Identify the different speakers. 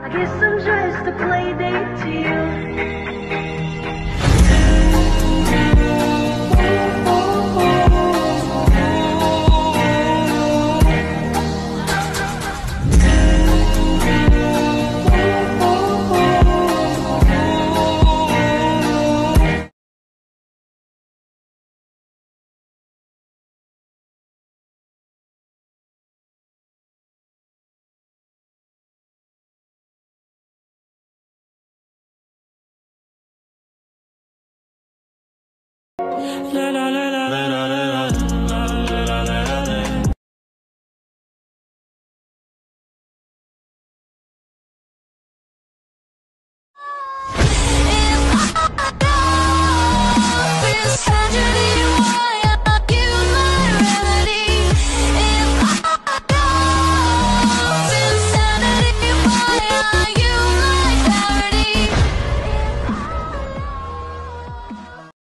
Speaker 1: I guess I'm just a play date. la la